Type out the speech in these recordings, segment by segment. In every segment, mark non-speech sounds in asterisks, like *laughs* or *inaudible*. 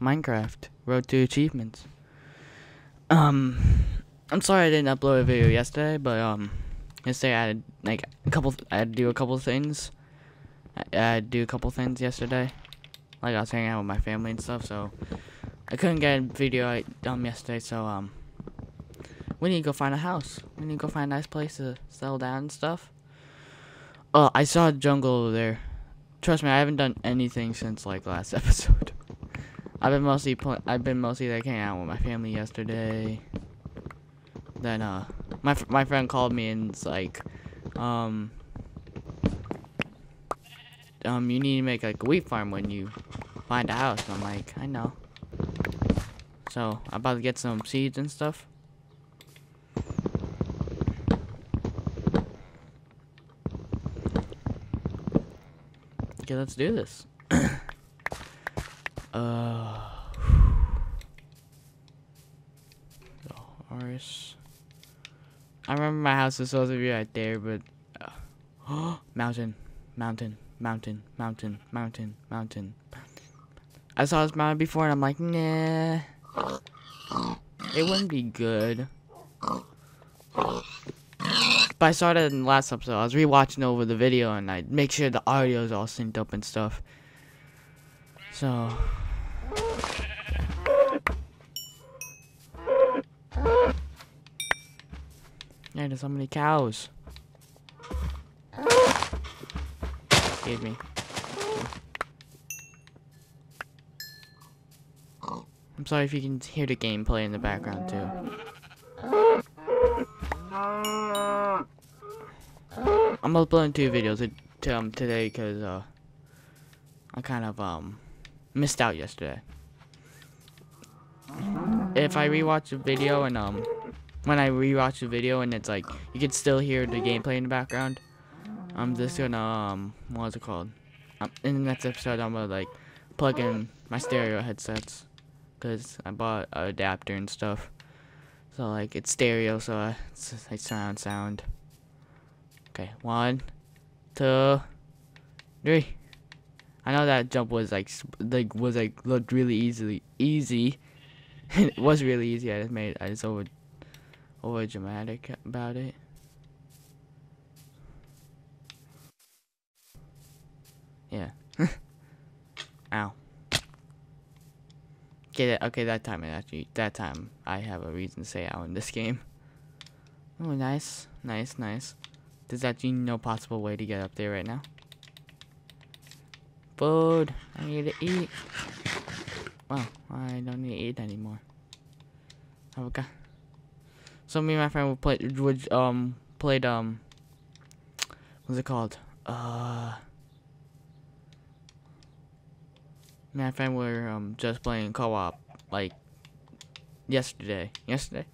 Minecraft Road to Achievements. Um, I'm sorry I didn't upload a video yesterday, but um, yesterday I had like a couple. I had to do a couple things. I, I had to do a couple things yesterday. Like I was hanging out with my family and stuff, so I couldn't get a video done yesterday. So um, we need to go find a house. We need to go find a nice place to settle down and stuff. Oh, I saw a jungle over there. Trust me, I haven't done anything since like last *laughs* episode. I've been mostly I've been mostly like hanging out with my family yesterday. Then uh, my my friend called me and it's like, um, um, you need to make like a wheat farm when you find a house. And I'm like, I know. So I'm about to get some seeds and stuff. Okay, let's do this. *coughs* uh, Oris. I remember my house was supposed to be right there, but uh, *gasps* mountain, mountain, mountain, mountain, mountain, mountain. I saw this mountain before, and I'm like, nah, it wouldn't be good. But I that in the last episode. I was rewatching over the video and I make sure the audio is all synced up and stuff. So. Yeah, there's so many cows. Excuse me. I'm sorry if you can hear the gameplay in the background too. *sighs* I'm uploading two videos um, today because uh, I kind of um missed out yesterday. If I rewatch the video and um when I rewatch the video and it's like you can still hear the gameplay in the background, I'm just gonna um what's it called? Um, in the next episode, I'm gonna like plug in my stereo headsets because I bought an adapter and stuff. So like it's stereo, so uh, it's like surround sound. Okay, one, two, three. I know that jump was like like was like looked really easily easy. *laughs* it was really easy. I just made I just over over dramatic about it. Yeah. *laughs* Ow. Okay, that, okay, that time it actually that time I have a reason to say ow in this game. Oh, nice, nice, nice. There's actually no possible way to get up there right now. Food. I need to eat. Well, I don't need to eat anymore. Okay. So me and my friend would play would um played um what's it called? Uh me and my friend were um just playing co-op like yesterday. Yesterday?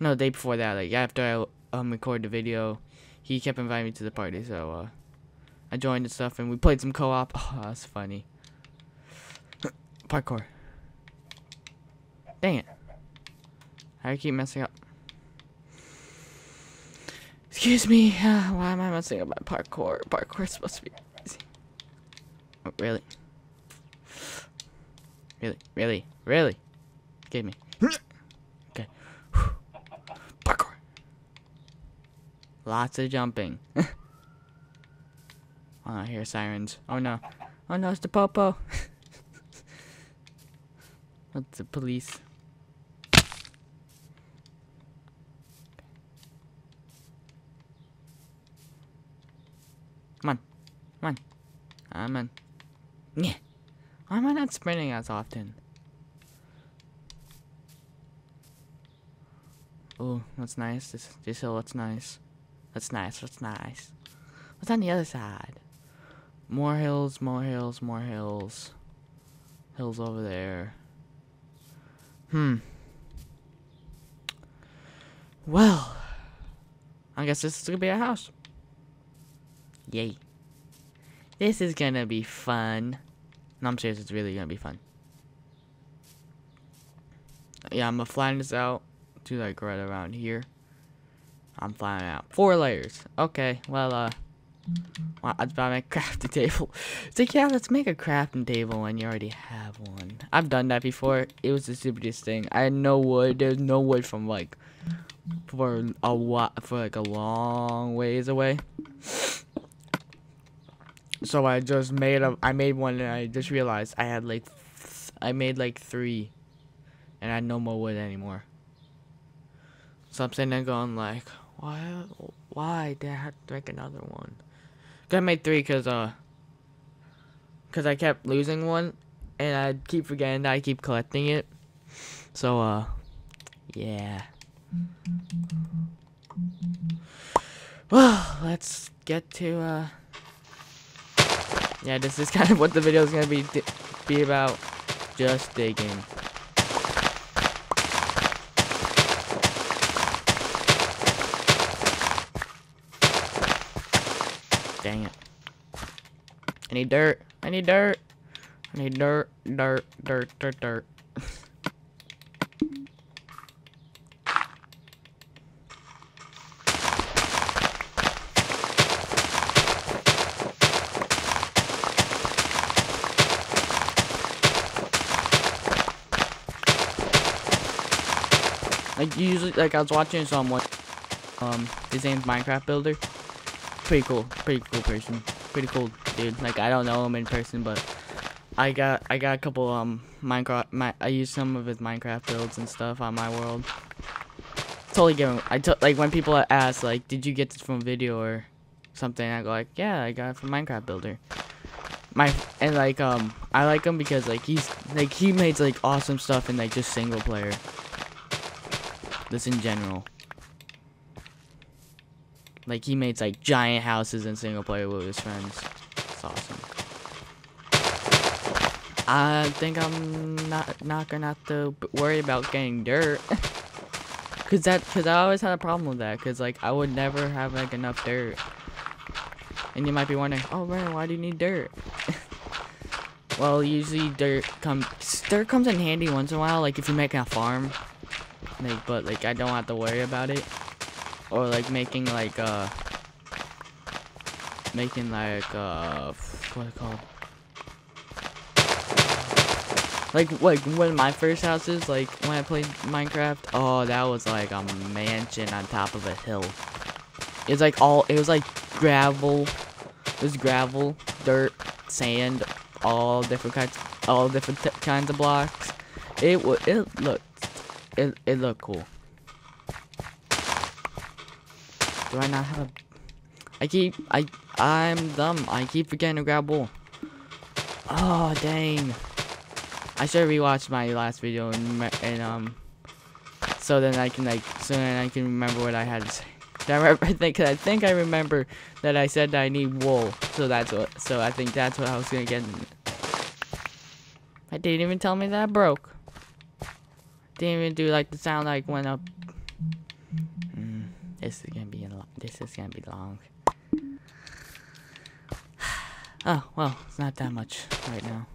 No, the day before that, like after I um recorded the video he kept inviting me to the party, so uh, I joined and stuff, and we played some co-op. *laughs* Oh, that's funny. *coughs* Parkour. Dang it. I keep messing up. Excuse me, uh, why am I messing up my parkour? Parkour is supposed to be easy. Oh, really? Really? Really? Really? Give me. *laughs* Okay. *sighs* Parkour. Lots of jumping. *laughs* oh, I hear sirens. Oh no. Oh no, it's the popo. *laughs* What's the police? Come on. Come on. Come on. Yeah. Why am I not sprinting as often? Oh, that's nice. This this hill looks nice. That's nice. That's nice. What's on the other side? More hills, more hills, more hills. Hills over there. Hmm. Well, I guess this is gonna be a house. Yay. This is gonna be fun. No, I'm serious, it's really gonna be fun. Yeah, I'm gonna flatten this out to like right around here. I'm flying out. Four layers. Okay, well, uh, Well, I was about to make a crafting table. It's like, yeah, let's make a crafting table when you already have one. I've done that before. It was the stupidest thing. I had no wood. There's no wood from like for a lot for like a long ways away. So I just made a I made one and I just realized I had like I made like three and I had no more wood anymore. So I'm sitting there going like, why why did I have to make another one? I made three because uh because I kept losing one and I keep forgetting that I keep collecting it. So uh yeah. Well, *sighs* let's get to uh yeah, this is kind of what the video is gonna be be about. Just digging. Dang it. I need dirt. I need dirt. I need dirt, dirt, dirt, dirt, dirt. Usually, like I was watching someone, um, his name's Minecraft Builder. Pretty cool, pretty cool person, pretty cool dude. Like I don't know him in person, but I got I got a couple um Minecraft. My I used some of his Minecraft builds and stuff on my world. Totally give him. I like when people ask like, did you get this from video or something? I go like, yeah, I got it from Minecraft Builder. My and like um I like him because like he's like he makes like awesome stuff in like just single player. This in general. Like he made like giant houses in single player with his friends. It's awesome. I think I'm not not gonna have to worry about getting dirt. *laughs* cause that cause I always had a problem with that. Cause like I would never have like enough dirt. And you might be wondering, oh man, why do you need dirt? *laughs* well, usually dirt comes dirt comes in handy once in a while. Like if you make a farm like, but like I don't have to worry about it. Or like making like uh making like uh what it called? Like like when my first house is like when I played Minecraft, oh that was like a mansion on top of a hill. It's like all it was like gravel. It was gravel, dirt, sand, all different kinds all different kinds of blocks. It would it looked it, it looked cool. Do I not have a... I keep... I... I'm dumb. I keep forgetting to grab wool. Oh, dang. I should rewatch my last video and, and um... So then I can, like... So then I can remember what I had to say. *laughs* I, think I think I remember that I said that I need wool, so that's what. So I think that's what I was gonna get. I didn't even tell me that I broke. Didn't even do like the sound like went up. Mm, this is gonna be. This is gonna be long. *sighs* oh well, it's not that much right now.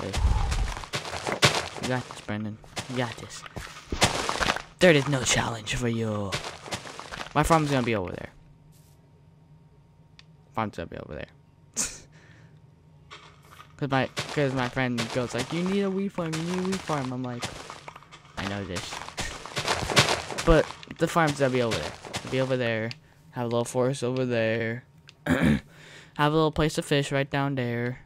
Okay. You got this, Brendan. You got this. There is no challenge for you. My farm's gonna be over there. Farm's gonna be over there. Cause my, cause my friend goes like, you need a wheat farm, you need a wheat farm. I'm like, I know this. But the farm's gonna be over there. It'll be over there. Have a little forest over there. *clears throat* have a little place to fish right down there.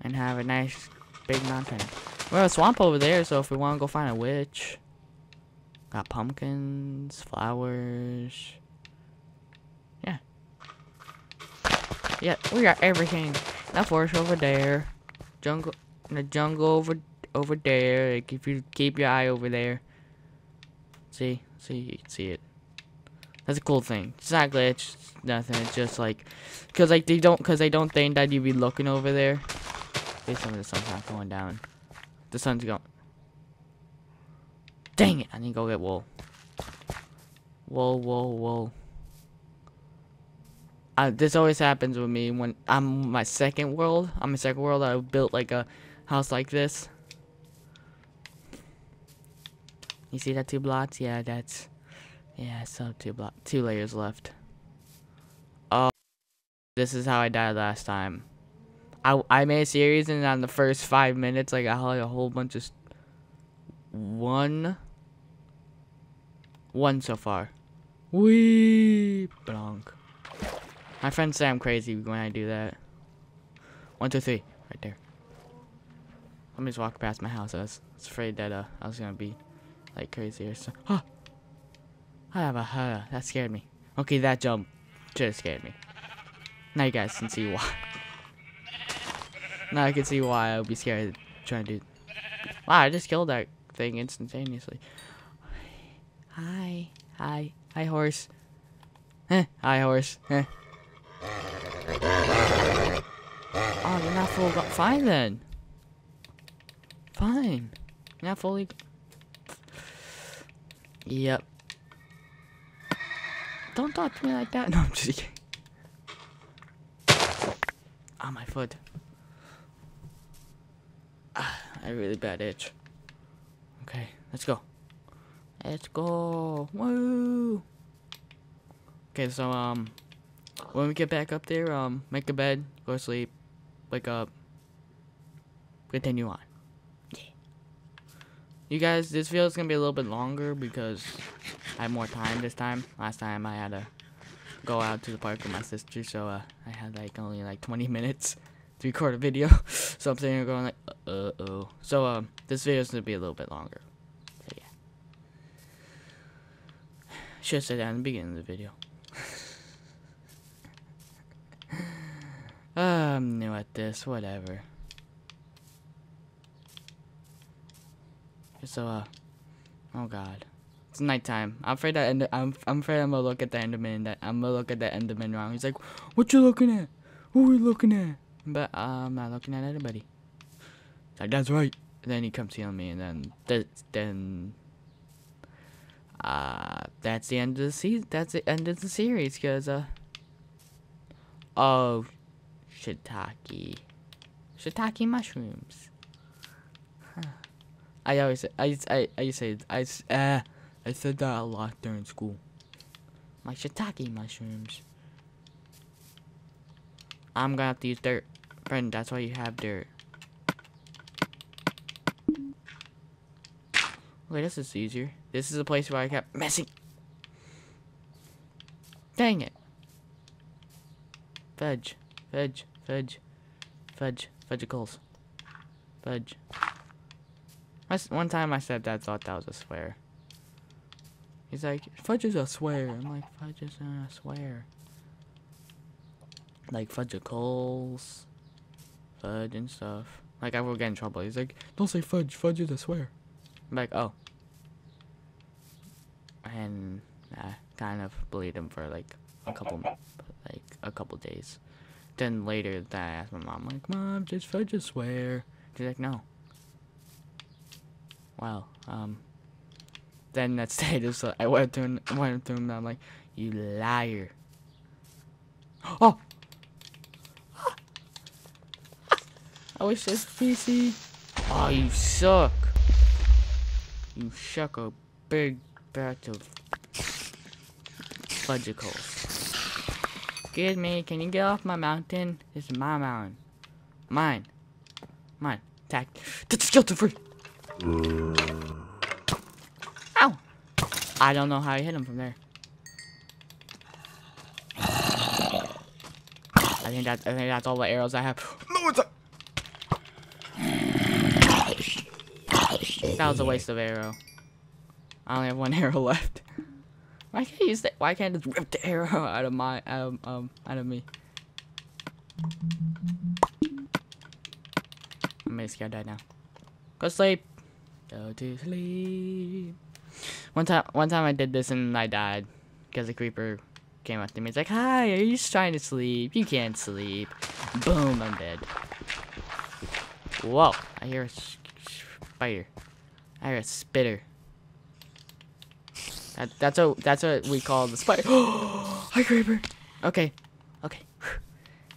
And have a nice big mountain. We have a swamp over there, so if we want to go find a witch. Got pumpkins, flowers. Yeah. Yeah, we got everything. That forest over there. Jungle, the jungle over over there. Like if you keep your eye over there. See, see, you can see it. That's a cool thing. It's not glitch, nothing. It's just like, cause like they don't, cause they don't think that you'd be looking over there. Based on the sun's not going down. The sun's going. Dang it! I need to go get wool. Wool, wool, wool this always happens with me when I'm my second world. I'm my second world. I built like a house like this. You see that two blocks? Yeah, that's yeah. So two block, two layers left. Oh, this is how I died last time. I I made a series and on the first five minutes, like I had like a whole bunch of one, one so far. Wee blank. My friends say I'm crazy when I do that. One, two, three, right there. Let me just walk past my house. I was, afraid that uh, I was gonna be like crazy or something. *gasps* Huh. I have a huh. That scared me. Okay, that jump have scared me. Now you guys can see why. *laughs* now I can see why I would be scared trying to. Wow, I just killed that thing instantaneously. *sighs* Hi, hi, hi, horse. Eh, hi, horse. Eh. Oh, you're not full. Fine then. Fine. Not fully. Yep. Don't talk to me like that. *laughs* No, I'm just kidding. Ah, oh, my foot. Ah, I really bad itch. Okay, let's go. Let's go. Woo! Okay, so, um, when we get back up there, um, make a bed, go to sleep, wake up, continue on. Yeah. You guys, this video is going to be a little bit longer because I have more time this time. Last time I had to go out to the park with my sister, so uh, I had like only like 20 minutes to record a video. *laughs* so I'm sitting here going like, uh-oh. So um, this video is going to be a little bit longer. So yeah. Should have said that in the beginning of the video. I'm new at this, whatever. So, uh, oh god. It's nighttime. I'm afraid that end I'm I'm afraid I'm gonna look at the Enderman that I'm gonna look at the Enderman wrong. He's like, What you looking at? Who are you looking at? But uh, I'm not looking at anybody. like, that's right. And then he comes to me and then th then uh that's the end of the season that's the end of the series because uh oh shiitake shiitake mushrooms. I always I I I say I uh I said that a lot during school. My shiitake mushrooms. I'm gonna have to use dirt. Friend, that's why you have dirt. Wait, this is easier. This is a place where I kept messing. Dang it. Fudge. Fudge. Fudge. Fudgicles. Fudge. One time I said that thought that was a swear. He's like, fudge is a swear. I'm like, fudge isn't a swear. Like fudgicles, fudge and stuff. Like I will get in trouble. He's like, don't say fudge. Fudge is a swear. I'm like, oh. And I kind of believed him for like a couple, like a couple days. Then later, that I asked my mom, like, mom, just fudge a swear. She's like, no. Well, um, then that *laughs* day, just I went to him, went to him, and I'm like, you liar. *gasps* Oh! *gasps* I wish this PC. Oh, you suck. You suck a big batch of fudgicles. Excuse me, can you get off my mountain? This is my mountain. Mine. Mine. Attack. Get the skeleton free! Uh. Ow! I don't know how I hit him from there. I think that I think that's all the arrows I have. No, it's a. That was a waste of arrow. I only have one *laughs* arrow left. Why can't that? Why can't I just rip the arrow *laughs* out of my of, um out of me? I'm gonna die now. Go sleep. Go to sleep. One time, one time I did this and I died because a creeper came up to me. It's like, "Hi, are you just trying to sleep? You can't sleep." Boom, I'm dead. Whoa! I hear a spider. I hear a spitter. That, that's what that's what we call the spider. *gasps* Hi, creeper. Okay, okay.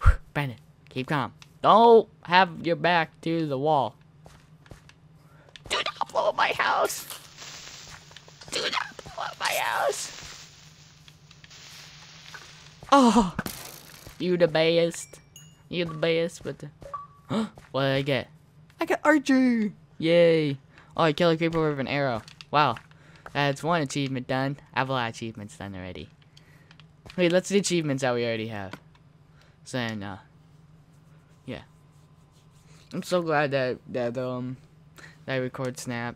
*sighs* Bandit, keep calm. Don't have your back to the wall. Do not blow up my house. Do not blow up my house. Oh, you the best. You the best. But the... *gasps* what did I get? I got Archer. Yay. Oh, I killed a creeper with an arrow. Wow. That's one achievement done. I have a lot of achievements done already. Wait, let's do achievements that we already have. So then, uh, yeah. I'm so glad that, that, um, that I record Snap.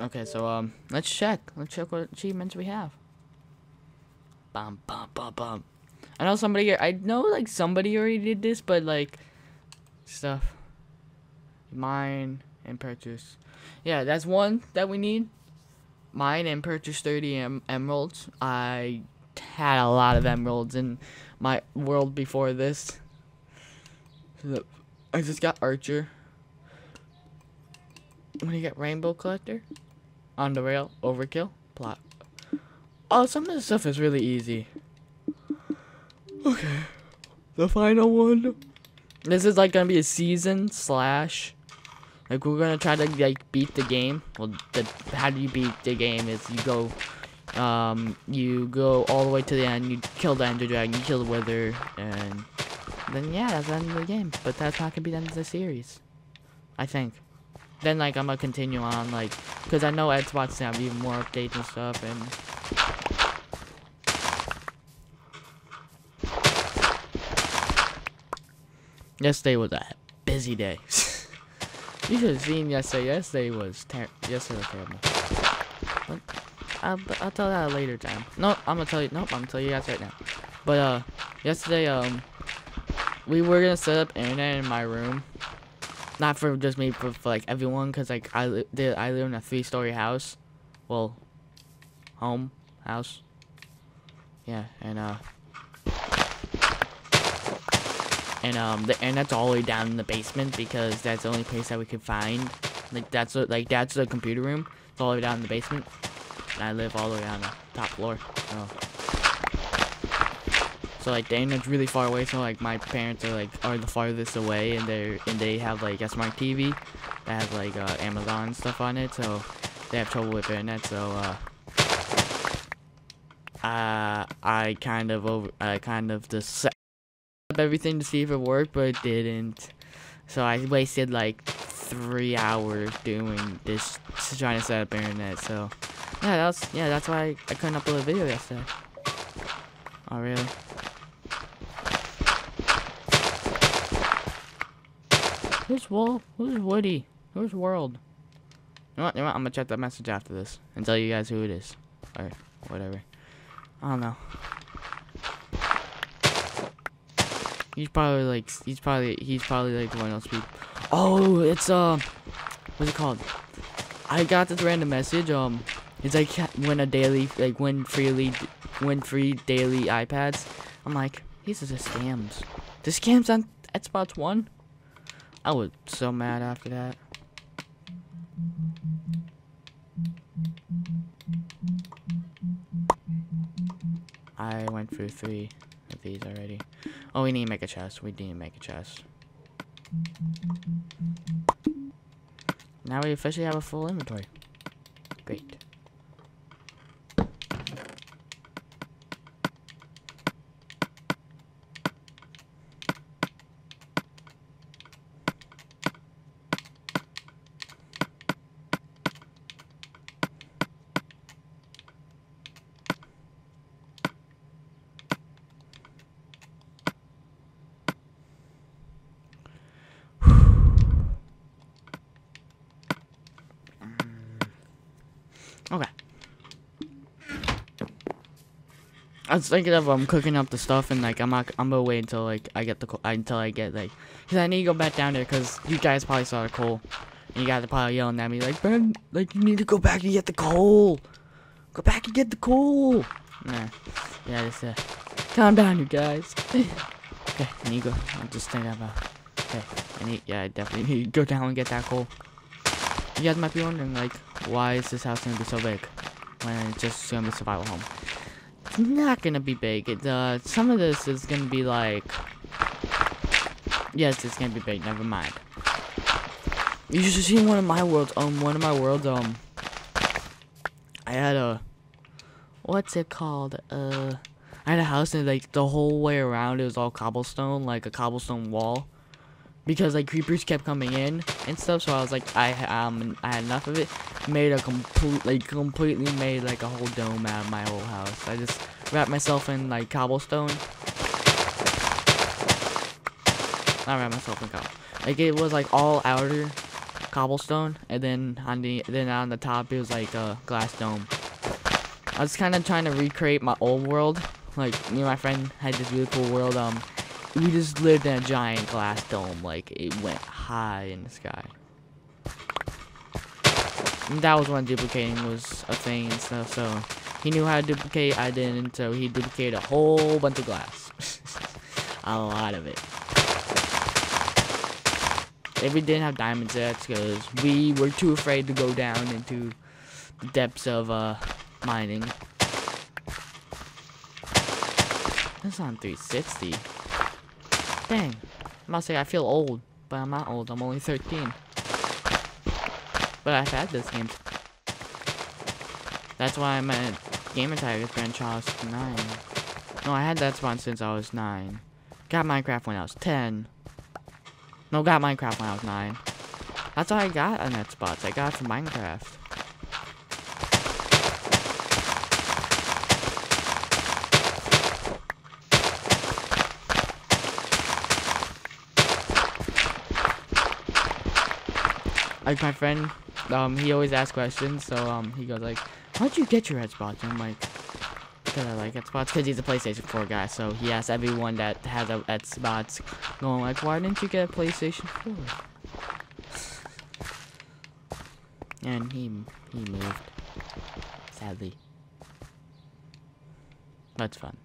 Okay, so, um, let's check. Let's check what achievements we have. Bum, bum, bum, bum. I know somebody, I know, like, somebody already did this, but, like, stuff. Mine and purchase. Yeah, that's one that we need. Mine and purchase 30 em emeralds. I had a lot of emeralds in my world before this. I just got Archer. When you get Rainbow Collector, on the rail, Overkill, plot. Oh, some of this stuff is really easy. Okay, the final one. This is like gonna be a season slash like we're gonna try to like beat the game. Well, the, how do you beat the game is you go, um, you go all the way to the end. You kill the Ender Dragon, you kill the Wither, and then yeah, that's the end of the game. But that's not gonna be the end of the series, I think. Then like I'm gonna continue on like, cause I know Xbox have even more updates and stuff and. Yesterday was a busy day. *laughs* You should have seen yesterday. Yesterday was ter yesterday was terrible. But I'll, I'll tell that later time. No, I'm gonna tell you. Nope, I'm gonna tell you guys right now. But uh, yesterday um, we were gonna set up internet in my room. Not for just me, but for like everyone, cause like I did I live in a three-story house, well, home house. Yeah, and uh, and um the and that's all the way down in the basement because that's the only place that we could find. Like that's a, like that's the computer room. It's all the way down in the basement. And I live all the way on the top floor. So like the internet's really far away so like my parents are like are the farthest away and they're and they have like a smart TV that has like uh, Amazon stuff on it so they have trouble with internet so uh uh, I kind of over, I kind of just everything to see if it worked, but it didn't. So I wasted like three hours doing this, trying to set up internet. So yeah, that's yeah, that's why I couldn't upload a video yesterday. Oh really? Who's Wolf? Who's Woody? Who's World? You know what? You know what? I'm gonna check that message after this and tell you guys who it is, or whatever. I don't know. He's probably like he's probably he's probably like one of those people. Oh, it's uh, what's it called? I got this random message. Um, it's like win a daily like win freely win free daily iPads. I'm like, these are the scams. The scams on Xbox One. I was so mad after that. I went through three these already. Oh, we need to make a chest. We need to make a chest. Now we officially have a full inventory. Great. Okay. I was thinking of um cooking up the stuff and like I'm not I'm gonna wait until like I get the coal until I get like cause I need to go back down there cause you guys probably saw the coal. And you guys are probably yelling at me like Ben like you need to go back and get the coal. Go back and get the coal. Nah. Yeah, just uh calm down you guys. *laughs* okay, I need to go. I'm just thinking about Okay, I need yeah I definitely need to go down and get that coal. You guys might be wondering, like, why is this house gonna be so big when it's just gonna be survival home? Not gonna be big. It, uh, some of this is gonna be like, yes, it's gonna be big. Never mind. You should see one of my worlds. Um, one of my worlds. Um, I had a what's it called? Uh, I had a house and like the whole way around it was all cobblestone, like a cobblestone wall, because like creepers kept coming in and stuff. So I was like, I um, I had enough of it. Made a complete, like completely made like a whole dome out of my whole house. I just wrapped myself in like cobblestone. I wrapped myself in cobble. Like it was like all outer cobblestone, and then on the then on the top it was like a glass dome. I was kind of trying to recreate my old world. Like me and my friend had this really cool world. Um, we just lived in a giant glass dome. Like it went high in the sky. And that was when duplicating was a thing and stuff. So he knew how to duplicate. I didn't. So he duplicated a whole bunch of glass. *laughs* a lot of it. If we didn't have diamonds, that's because we were too afraid to go down into the depths of uh mining. That's on 360. Dang. I must say I feel old, but I'm not old. I'm only 13. But I've had this game. That's why I'm at Gamertag with Ben Charles 9. No, I had that spawn since I was 9. Got Minecraft when I was 10. No, got Minecraft when I was 9. That's all I got on that spots. I got from Minecraft. Like my friend, um, he always asks questions, so um, he goes like, "How'd you get your red spots?" And I'm like, "Cause I like red spots." Cause he's a PlayStation 4 guy, so he asks everyone that has a red spots, going like, "Why didn't you get a PlayStation 4?" and he he moved, sadly. That's fun.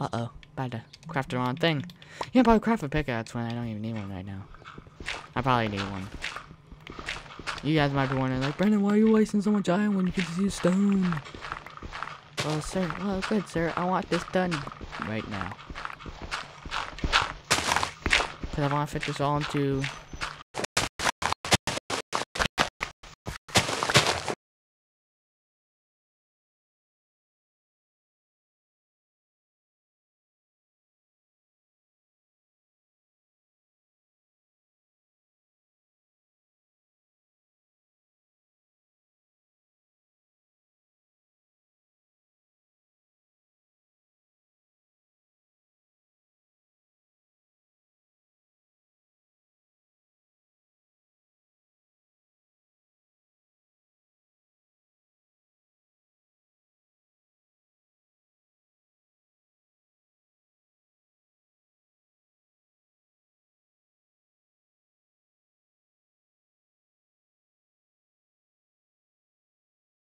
Uh about to craft the wrong thing. Yeah, probably craft a pickaxe when I don't even need one right now. I probably need one. You guys might be wondering, like, Brendan, why are you wasting so much iron when you can just use stone? Well, sir, well, good, sir. I want this done right now. Because I want to fit this all into